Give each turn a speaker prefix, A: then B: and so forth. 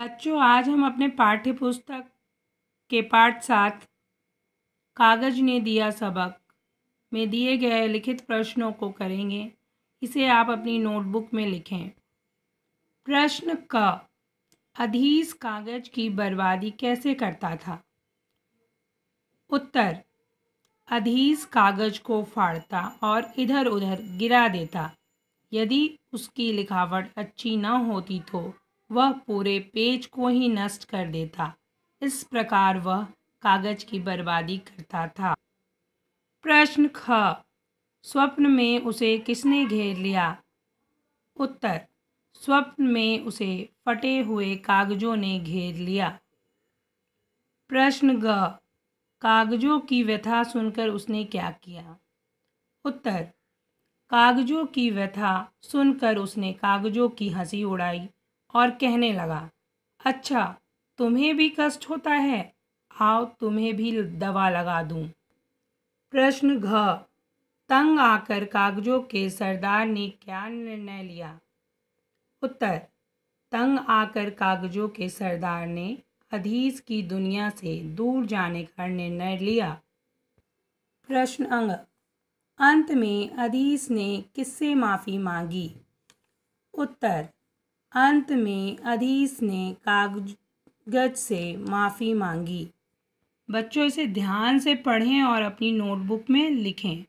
A: बच्चों, आज हम अपने पाठ्य पुस्तक के पाठ सात, कागज़ ने दिया सबक, में दिए गए लिखित प्रश्नों को करेंगे। इसे आप अपनी नोटबुक में लिखें। प्रश्न क, अधीस कागज़ की बर्बादी कैसे करता था? उत्तर, अधीस कागज़ को फाड़ता और इधर उधर गिरा देता। यदि उसकी लिखावट अच्छी न होती तो वह पूरे पेज को ही नष्ट कर देता। इस प्रकार वह कागज़ की बर्बादी करता था। प्रश्न ख, स्वप्न में उसे किसने घेर लिया? उत्तर, स्वप्न में उसे फटे हुए कागजों ने घेर लिया। प्रश्न ग, कागजों की व्यथा सुनकर उसने क्या किया? उत्तर, कागजों की व्यथा सुनकर उसने कागजों की हँसी उड़ाई। और कहने लगा अच्छा तुम्हें भी कष्ट होता है, आओ तुम्हें भी दवा लगा दूँ। प्रश्न घ, तंग आकर कागजों के सरदार ने क्या निर्णय लिया? उत्तर, तंग आकर कागजों के सरदार ने अधीस की दुनिया से दूर जाने का निर्णय लिया। प्रश्न अंग, अंत में अधीस ने किससे माफ़ी मांगी? उत्तर अंत में अधीस ने कागज़ से माफ़ी मांगी। बच्चों, इसे ध्यान से पढ़ें और अपनी नोटबुक में लिखें।